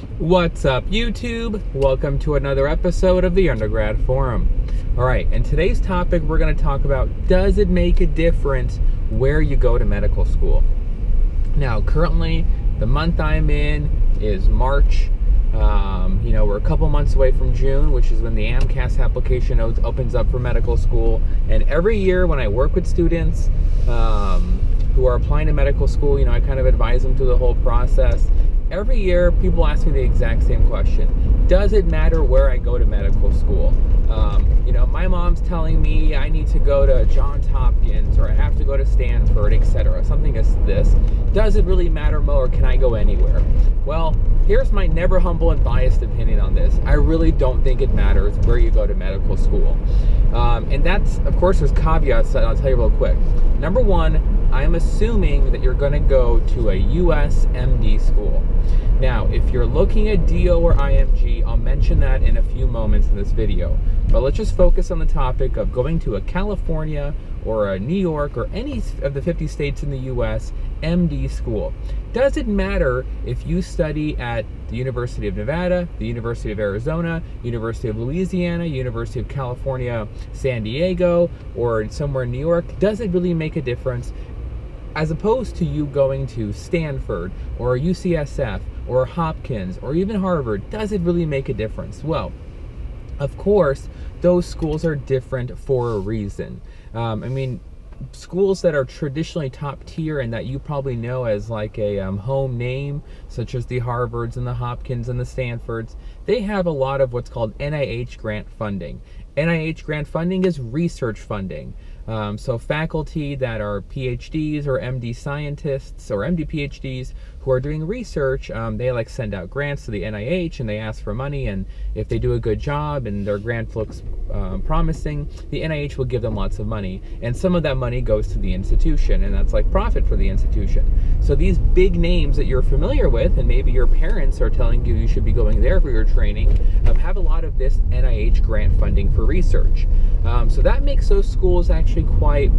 What's up, YouTube? Welcome to another episode of the Undergrad Forum. All right, and today's topic we're going to talk about does it make a difference where you go to medical school? Now, currently, the month I'm in is March. Um, you know, we're a couple months away from June, which is when the AMCAS application opens up for medical school. And every year when I work with students um, who are applying to medical school, you know, I kind of advise them through the whole process every year people ask me the exact same question. Does it matter where i go to medical school? Um, you know my mom's telling me i need to go to johns hopkins or i have to go to stanford etc something as this. Does it really matter mo or can i go anywhere? Well here's my never humble and biased opinion on this. I really don't think it matters where you go to medical school. Um, and that's of course there's caveats that i'll tell you real quick. Number one I'm assuming that you're going to go to a US MD school. Now, if you're looking at DO or IMG, I'll mention that in a few moments in this video. But let's just focus on the topic of going to a California or a New York or any of the 50 states in the US MD school. Does it matter if you study at the University of Nevada, the University of Arizona, University of Louisiana, University of California, San Diego, or somewhere in New York? Does it really make a difference as opposed to you going to Stanford or UCSF or Hopkins or even Harvard, does it really make a difference? Well, of course, those schools are different for a reason. Um, I mean, schools that are traditionally top tier and that you probably know as like a um, home name, such as the Harvards and the Hopkins and the Stanfords, they have a lot of what's called NIH grant funding. NIH grant funding is research funding. Um, so faculty that are PhDs or MD scientists or MD PhDs who are doing research, um, they like send out grants to the NIH and they ask for money. And if they do a good job and their grant looks um, promising, the NIH will give them lots of money. And some of that money goes to the institution, and that's like profit for the institution. So these big names that you're familiar with, and maybe your parents are telling you you should be going there for your training, have a lot of this NIH grant funding for research. Um, so that makes those schools actually quite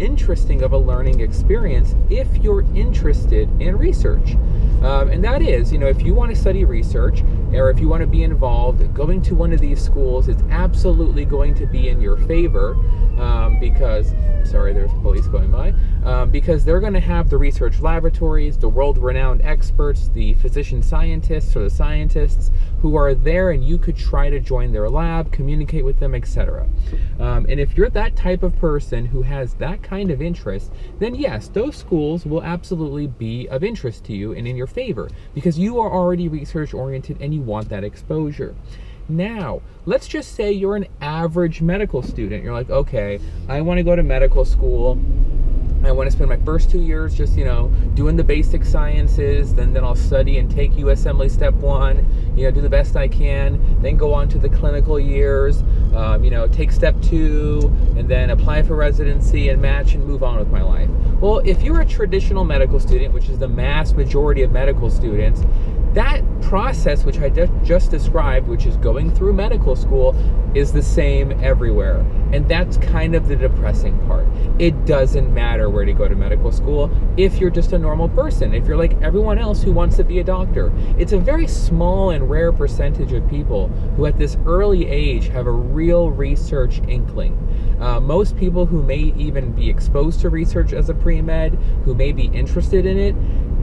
interesting of a learning experience if you're interested in research. Um, and that is, you know, if you want to study research or if you want to be involved, going to one of these schools is absolutely going to be in your favor um, because, sorry, there's police going by, um, because they're going to have the research laboratories, the world renowned experts, the physician scientists or the scientists who are there, and you could try to join their lab, communicate with them, etc. Um, and if you're that type of person who has that kind of interest, then yes, those schools will absolutely be of interest to you and in your favor because you are already research oriented and you want that exposure. Now, let's just say you're an average medical student. You're like, okay, I want to go to medical school. I want to spend my first two years just, you know, doing the basic sciences. Then, then I'll study and take USMLE Step One. You know, do the best I can. Then go on to the clinical years. Um, you know, take Step Two, and then apply for residency and match and move on with my life. Well, if you're a traditional medical student, which is the mass majority of medical students, that process which I just described, which is going through medical school, is the same everywhere. And that's kind of the depressing part. It doesn't matter where to go to medical school if you're just a normal person, if you're like everyone else who wants to be a doctor. It's a very small and rare percentage of people who at this early age have a real research inkling. Uh, most people who may even be exposed to research as a pre med, who may be interested in it,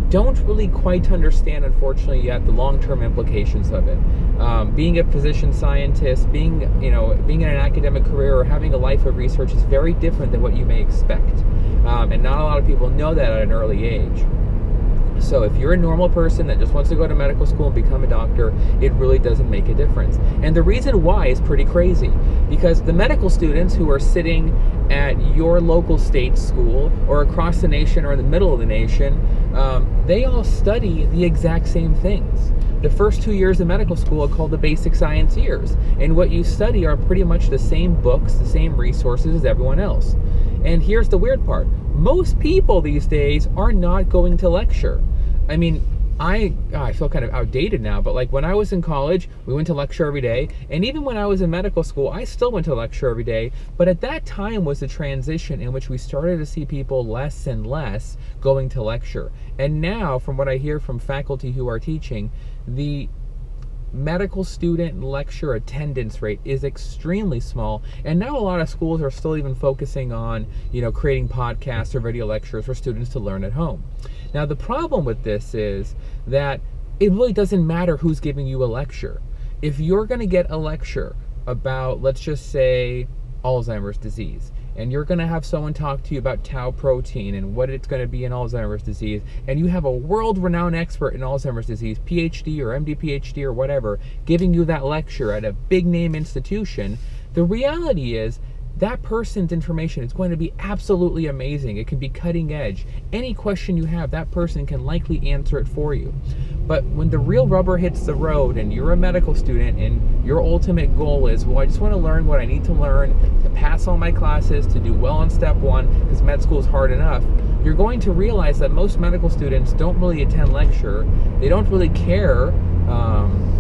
don't really quite understand, unfortunately, yet the long-term implications of it. Um, being a physician scientist, being you know, being in an academic career or having a life of research is very different than what you may expect, um, and not a lot of people know that at an early age. So if you're a normal person that just wants to go to medical school and become a doctor, it really doesn't make a difference. And the reason why is pretty crazy because the medical students who are sitting at your local state school or across the nation or in the middle of the nation, um, they all study the exact same things. The first two years of medical school are called the basic science years, and what you study are pretty much the same books, the same resources as everyone else. And here's the weird part most people these days are not going to lecture. I mean, I oh, I feel kind of outdated now, but like when I was in college, we went to lecture every day, and even when I was in medical school, I still went to lecture every day. But at that time was the transition in which we started to see people less and less going to lecture. And now, from what I hear from faculty who are teaching, the medical student lecture attendance rate is extremely small and now a lot of schools are still even focusing on you know creating podcasts or video lectures for students to learn at home. Now the problem with this is that it really doesn't matter who's giving you a lecture. If you're going to get a lecture about let's just say alzheimer's disease and you're going to have someone talk to you about tau protein and what it's going to be in Alzheimer's disease, and you have a world renowned expert in Alzheimer's disease, PhD or MD PhD or whatever, giving you that lecture at a big name institution, the reality is that person's information is going to be absolutely amazing. It can be cutting edge. Any question you have, that person can likely answer it for you. But when the real rubber hits the road and you're a medical student and your ultimate goal is, well, I just want to learn what I need to learn to pass all my classes, to do well on step one, because med school is hard enough, you're going to realize that most medical students don't really attend lecture. They don't really care. Um,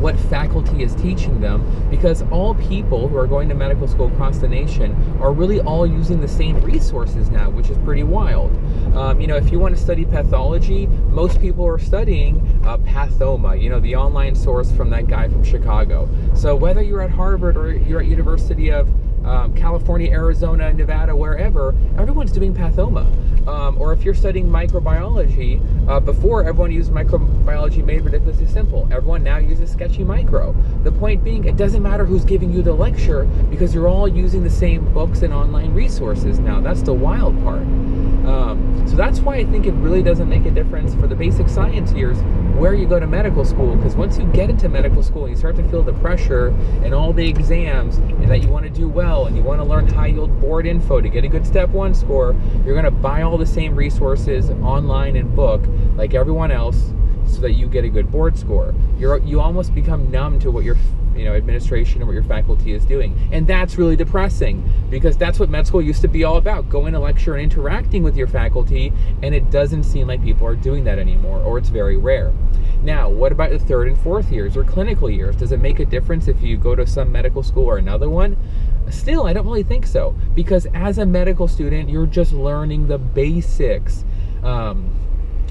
what faculty is teaching them because all people who are going to medical school across the nation are really all using the same resources now, which is pretty wild. Um, you know, if you want to study pathology, most people are studying uh, Pathoma, you know, the online source from that guy from Chicago. So whether you're at Harvard or you're at University of um, California, Arizona, Nevada, wherever, everyone's doing Pathoma. Um, or if you're studying microbiology, uh, before everyone used microbiology made ridiculously simple. Everyone now uses Sketchy Micro. The point being, it doesn't matter who's giving you the lecture because you're all using the same books and online resources now. That's the wild part. Um, so that's why I think it really doesn't make a difference for the basic science years where you go to medical school because once you get into medical school you start to feel the pressure and all the exams and that you want to do well and you want to learn high yield board info to get a good step one score you're going to buy all the same resources online and book like everyone else so that you get a good board score. You're you almost become numb to what your you know administration and what your faculty is doing and that's really depressing because that's what med school used to be all about going to lecture and interacting with your faculty and it doesn't seem like people are doing that anymore or it's very rare now, what about the third and fourth years or clinical years? Does it make a difference if you go to some medical school or another one? Still, I don't really think so because as a medical student, you're just learning the basics. Um,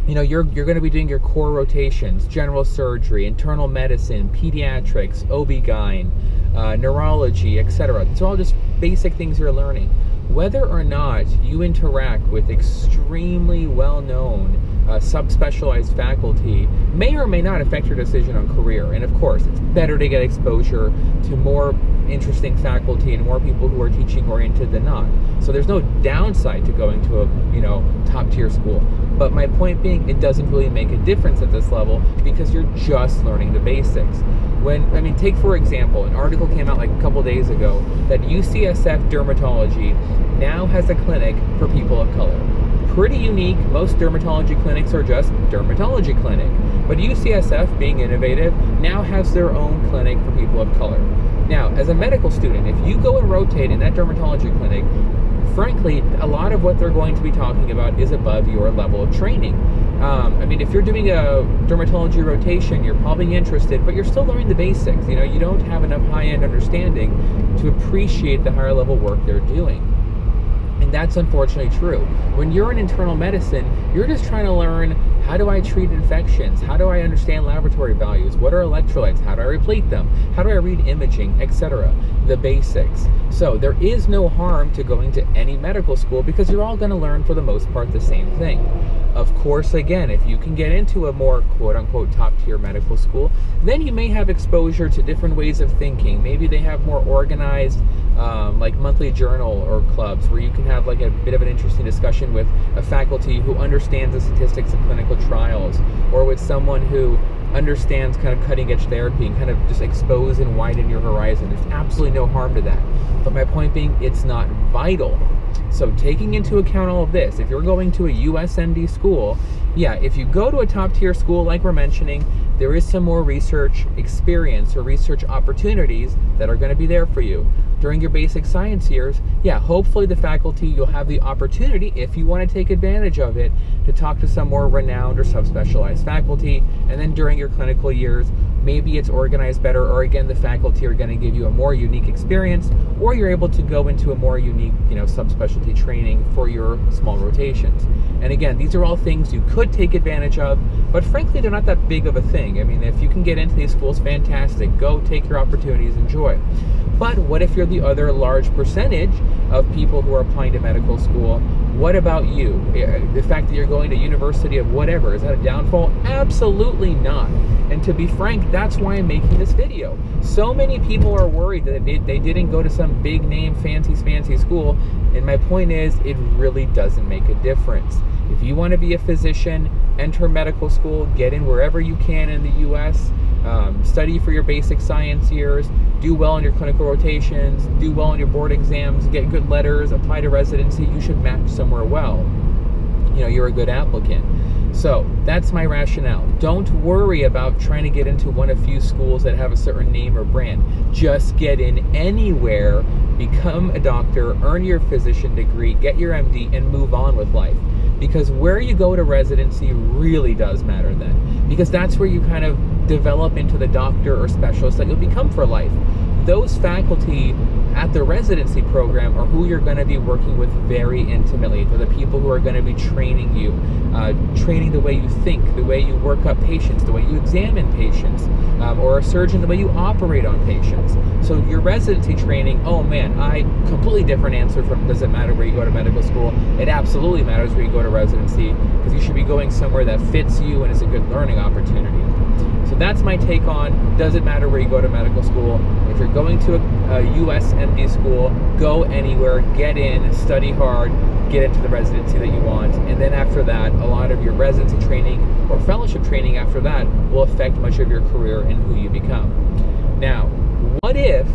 you know, you're you're going to be doing your core rotations, general surgery, internal medicine, pediatrics, OB-GYN, uh, neurology, etc. It's all just basic things you're learning. Whether or not you interact with extremely well-known uh, subspecialized faculty may or may not affect your decision on career. And of course, it's better to get exposure to more interesting faculty and more people who are teaching oriented than not. So there's no downside to going to a you know top tier school. But my point being, it doesn't really make a difference at this level because you're just learning the basics. When I mean, take for example, an article came out like a couple days ago that UCSF Dermatology now has a clinic for people of color pretty unique. Most dermatology clinics are just dermatology clinic. But UCSF, being innovative, now has their own clinic for people of color. Now, as a medical student, if you go and rotate in that dermatology clinic, frankly, a lot of what they're going to be talking about is above your level of training. Um, I mean, if you're doing a dermatology rotation, you're probably interested, but you're still learning the basics. You know, you don't have enough high-end understanding to appreciate the higher level work they're doing. And that's unfortunately true. When you're in internal medicine, you're just trying to learn how do I treat infections? How do I understand laboratory values? What are electrolytes? How do I replete them? How do I read imaging, etc.? The basics. So there is no harm to going to any medical school because you're all going to learn for the most part the same thing. Of course, again, if you can get into a more quote unquote top tier medical school, then you may have exposure to different ways of thinking. Maybe they have more organized um, like monthly journal or clubs where you can have like a bit of an interesting discussion with a faculty who understands the statistics of clinical trials or with someone who understands kind of cutting edge therapy and kind of just expose and widen your horizon. There's absolutely no harm to that. But my point being, it's not vital. So, taking into account all of this, if you're going to a USMD school, yeah, if you go to a top tier school like we're mentioning, there is some more research experience or research opportunities that are going to be there for you during your basic science years, yeah, hopefully the faculty, you'll have the opportunity, if you want to take advantage of it, to talk to some more renowned or subspecialized faculty. And then during your clinical years, maybe it's organized better, or again, the faculty are going to give you a more unique experience, or you're able to go into a more unique, you know, subspecialty training for your small rotations. And again, these are all things you could take advantage of, but frankly, they're not that big of a thing. I mean, if you can get into these schools, fantastic. Go take your opportunities, enjoy. But what if you're the other large percentage of people who are applying to medical school? What about you? Eh, the fact that you're going to university of whatever, is that a downfall? Absolutely not. And to be frank, that's why I'm making this video. So many people are worried that they, they didn't go to some big name, fancy, fancy school. And my point is, it really doesn't make a difference. If you want to be a physician, enter medical school, get in wherever you can in the US, um, study for your basic science years, do well in your clinical rotations, do well in your board exams, get good letters, apply to residency, you should match somewhere well. You know, you're a good applicant. So that's my rationale. Don't worry about trying to get into one of few schools that have a certain name or brand. Just get in anywhere, become a doctor, earn your physician degree, get your MD, and move on with life. Because where you go to residency really does matter then. Because that's where you kind of develop into the doctor or specialist that you'll become for life. Those faculty at the residency program are who you're going to be working with very intimately. They're the people who are going to be training you, uh, training the way you think, the way you work up patients, the way you examine patients, um, or a surgeon, the way you operate on patients. So your residency training, oh man, I completely different answer from does it matter where you go to medical school? It absolutely matters where you go to residency because you should be going somewhere that fits you and is a good learning opportunity. So that's my take on does it matter where you go to medical school? If you're going to a, a US MD school, go anywhere, get in, study hard, get into the residency that you want. And then after that, a lot of your residency training or fellowship training after that will affect much of your career and who you become. Now, what if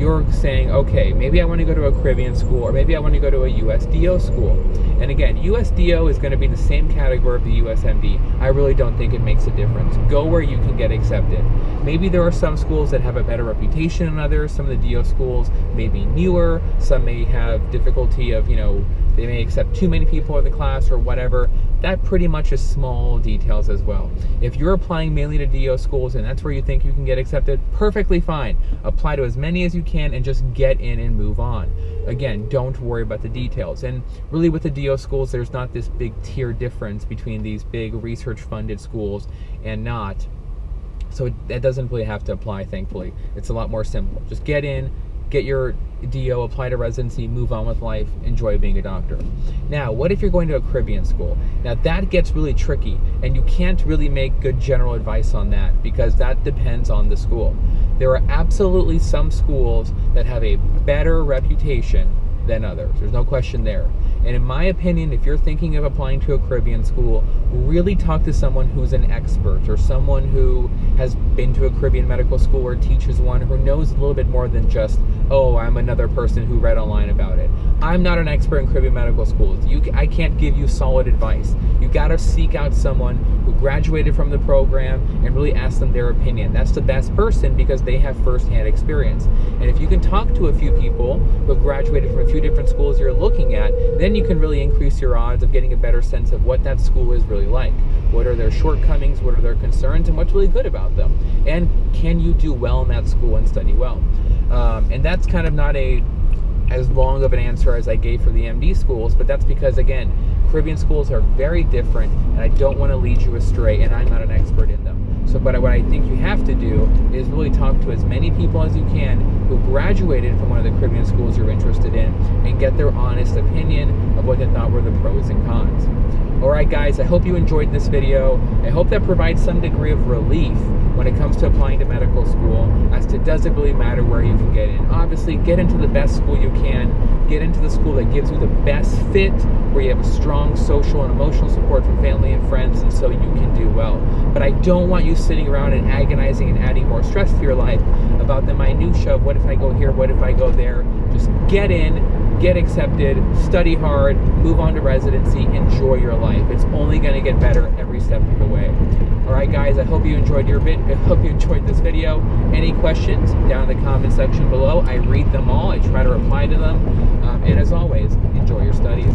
you're saying, okay, maybe I want to go to a Caribbean school or maybe I want to go to a USDO school. And again, USDO is going to be the same category of the USMD. I really don't think it makes a difference. Go where you can get accepted. Maybe there are some schools that have a better reputation than others. Some of the DO schools may be newer. Some may have difficulty of, you know, they may accept too many people in the class or whatever. That pretty much is small details as well. If you're applying mainly to DO schools and that's where you think you can get accepted, perfectly fine. Apply to as many as you can and just get in and move on. Again, don't worry about the details. And really, with the DO schools, there's not this big tier difference between these big research funded schools and not. So that doesn't really have to apply, thankfully. It's a lot more simple. Just get in, get your DO, apply to residency, move on with life, enjoy being a doctor. Now, what if you're going to a Caribbean school? Now, that gets really tricky, and you can't really make good general advice on that because that depends on the school. There are absolutely some schools that have a better reputation than others. There's no question there. And in my opinion, if you're thinking of applying to a Caribbean school, really talk to someone who's an expert or someone who has been to a Caribbean medical school or teaches one who knows a little bit more than just, oh, I'm another person who read online about it. I'm not an expert in Caribbean medical schools. You, I can't give you solid advice. You got to seek out someone who graduated from the program and really ask them their opinion. That's the best person because they have firsthand experience. And if you can talk to a few people who have graduated from a few different schools you're looking at, then you can really increase your odds of getting a better sense of what that school is really like. What are their shortcomings? What are their concerns? And what's really good about them? And can you do well in that school and study well? Um, and that's kind of not a as long of an answer as I gave for the MD schools, but that's because, again, Caribbean schools are very different, and I don't want to lead you astray, and I'm not an expert in them. So, but what I think you have to do is really talk to as many people as you can who graduated from one of the Caribbean schools you're interested in and get their honest opinion of what they thought were the pros and cons. Alright guys, I hope you enjoyed this video. I hope that provides some degree of relief when it comes to applying to medical school as to does it really matter where you can get in. Obviously, get into the best school you can. Get into the school that gives you the best fit, where you have a strong social and emotional support from family and friends, and so you can do well. But I don't want you sitting around and agonizing and adding more stress to your life about the minutia of what if I go here, what if I go there. Just get in, get accepted, study hard, move on to residency, enjoy your life. It's only going to get better every step of the way. All right, guys, I hope you enjoyed your bit. I hope you enjoyed this video. Any questions down in the comment section below? I read them all. I try to reply to them. Um, and as always, enjoy your studies.